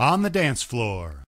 On the dance floor.